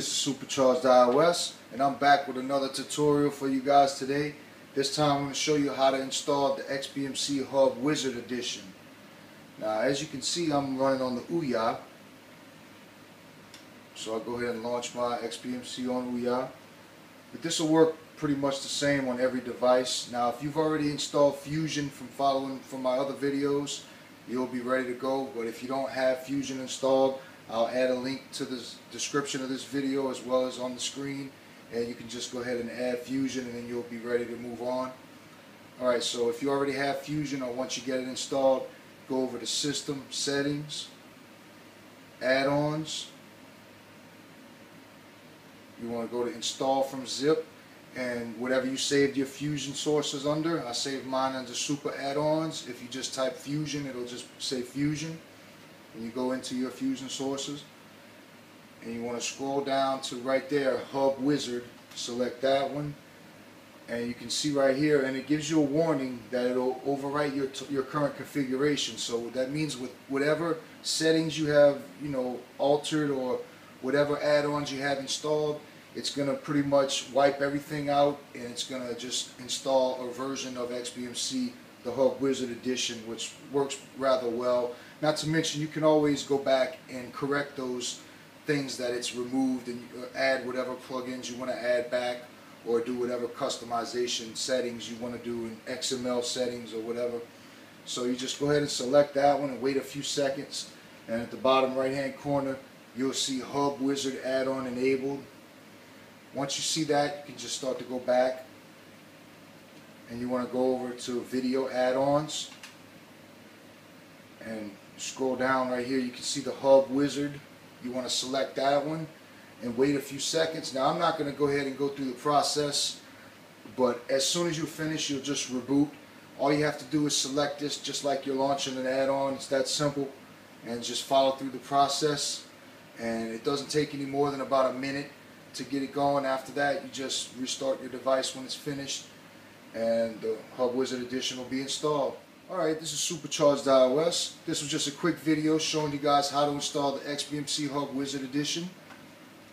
This is Supercharged iOS and I'm back with another tutorial for you guys today. This time I'm going to show you how to install the XBMC Hub Wizard Edition. Now as you can see I'm running on the Ouya. So I'll go ahead and launch my XBMC on Ouya. But this will work pretty much the same on every device. Now if you've already installed Fusion from following from my other videos you'll be ready to go. But if you don't have Fusion installed I'll add a link to the description of this video as well as on the screen and you can just go ahead and add Fusion and then you'll be ready to move on. Alright, so if you already have Fusion or once you get it installed, go over to System, Settings, Add-ons. You want to go to Install from Zip and whatever you saved your Fusion sources under, I saved mine under Super Add-ons. If you just type Fusion, it'll just say Fusion and you go into your fusion sources and you want to scroll down to right there hub wizard select that one. And you can see right here and it gives you a warning that it'll overwrite your your current configuration. So that means with whatever settings you have you know altered or whatever add-ons you have installed it's going to pretty much wipe everything out and it's going to just install a version of XBMC the Hub Wizard Edition which works rather well not to mention you can always go back and correct those things that it's removed and uh, add whatever plugins you want to add back or do whatever customization settings you want to do in XML settings or whatever. So you just go ahead and select that one and wait a few seconds and at the bottom right hand corner you'll see Hub Wizard add-on enabled. Once you see that you can just start to go back and you want to go over to video add-ons and scroll down right here you can see the hub wizard. You want to select that one and wait a few seconds. Now I'm not going to go ahead and go through the process but as soon as you finish you'll just reboot. All you have to do is select this just like you're launching an add-on. It's that simple. And just follow through the process. And it doesn't take any more than about a minute to get it going. After that you just restart your device when it's finished and the Hub Wizard Edition will be installed Alright, this is Supercharged iOS. This was just a quick video showing you guys how to install the XBMC Hub Wizard Edition.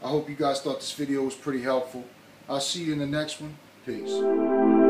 I hope you guys thought this video was pretty helpful. I'll see you in the next one. Peace.